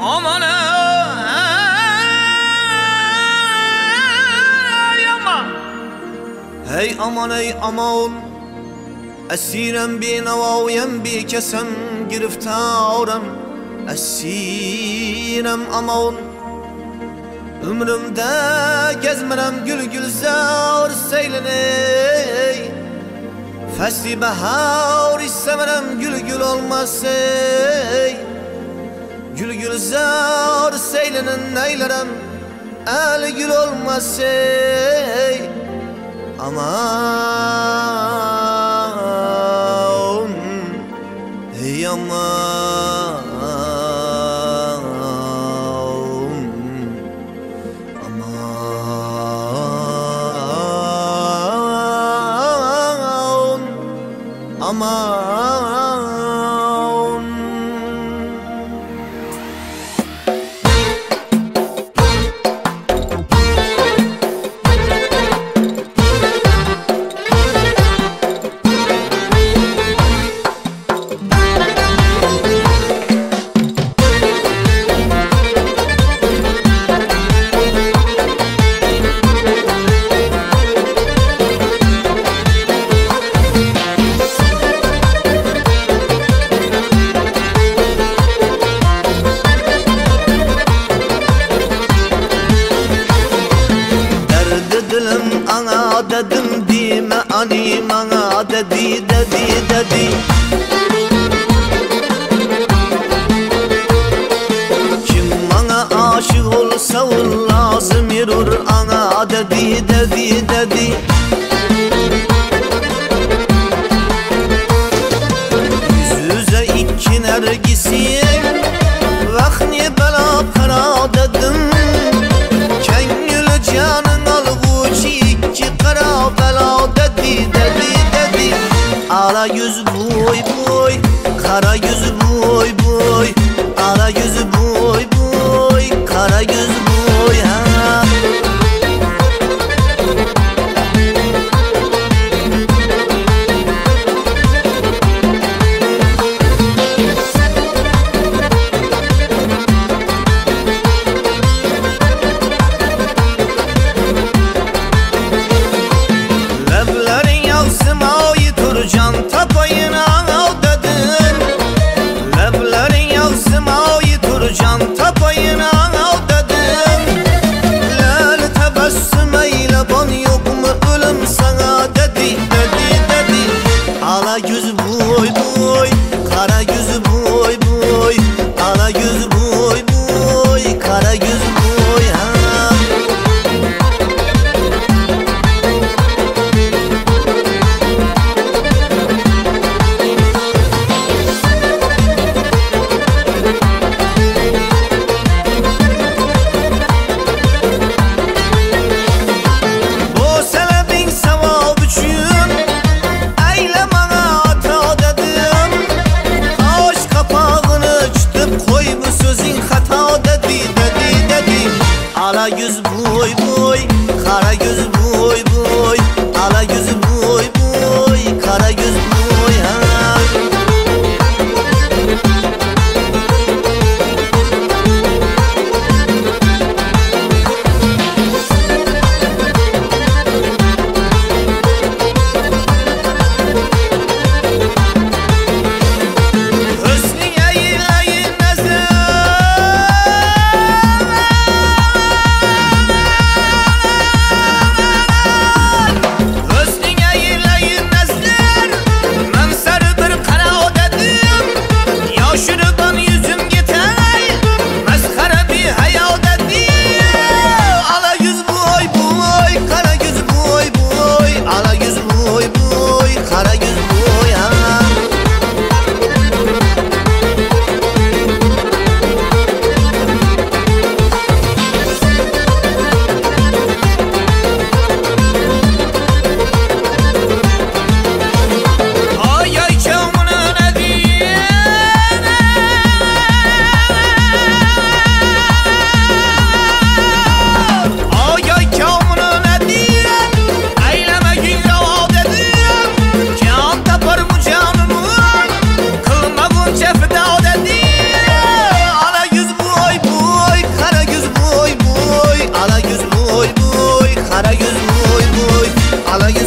Aman ey aman Hey aman. Ey aman nevaviyem bir kesem giriftarem Esirem aman. Ömrümde gezmerem gül gül zar seyleney Fesli bahar istemerem gül gül olmasey Gül gül zar seylenin neylerem El gül olmasey Aman Hey aman Aman Aman dedi Kim bana aşık olsa ol lazım yürür ana dedi dedi dedi. Yüz yüze iki nergisiyim Vah niye bela Kara yüz boy boy yüz boy boy Ala yüz boy boy Kara yüz boy boy Ala yüz boy boy Kara yüz boy I love you.